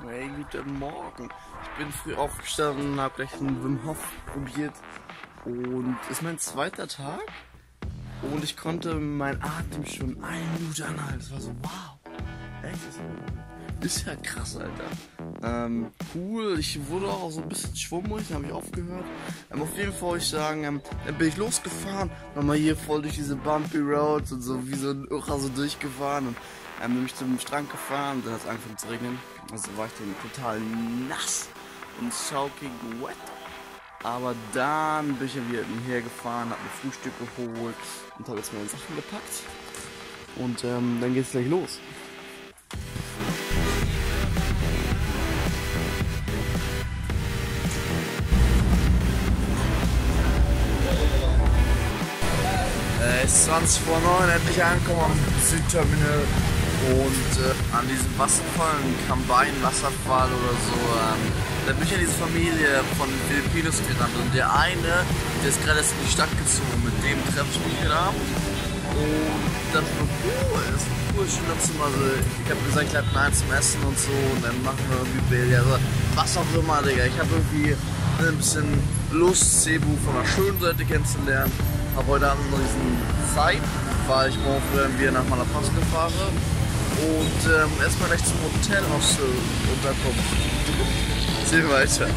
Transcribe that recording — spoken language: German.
Hey, guten Morgen. Ich bin früh aufgestanden und habe gleich einen Wim Hof probiert. Und ist mein zweiter Tag. Und ich konnte meinen Atem schon eine Minute anhalten. Das war so, wow. Echt? Ist ja krass, Alter. Ähm, cool. Ich wurde auch so ein bisschen schwummrig, habe ich aufgehört. Ähm, auf jeden Fall wollte ich sagen, ähm, dann bin ich losgefahren, nochmal hier voll durch diese Bumpy Roads und so wie so ein Irrer so durchgefahren und ähm, bin ich zum Strand gefahren dann hat es angefangen zu regnen. Also war ich dann total nass und soaking wet. Aber dann bin ich ja wieder hierher gefahren, hab mir Frühstück geholt und habe jetzt meine Sachen gepackt. Und ähm, dann geht's gleich los. Äh, es ist 20 vor 9, endlich angekommen am Südterminal und äh, an diesem Wasserfall, ein Kambain-Wasserfall oder so, ähm, da bin ich an diese Familie von Filipinos gerannt und der eine, der ist gerade erst in die Stadt gezogen, mit dem treffe ich mich gerade und dann oh, das ist ein cooles Schülerzimmer, also ich habe gesagt, ich lade eins zum Essen und so und dann machen wir irgendwie Bilder, also was auch immer, Digga, ich habe irgendwie ein bisschen Lust, Cebu von der schönen Seite kennenzulernen. Habe heute Abend noch diesen Zeit, weil ich morgen früh wieder nach Malapasco fahre und ähm, erstmal gleich zum Hotel Hostel unterkommen. Sehen weiter.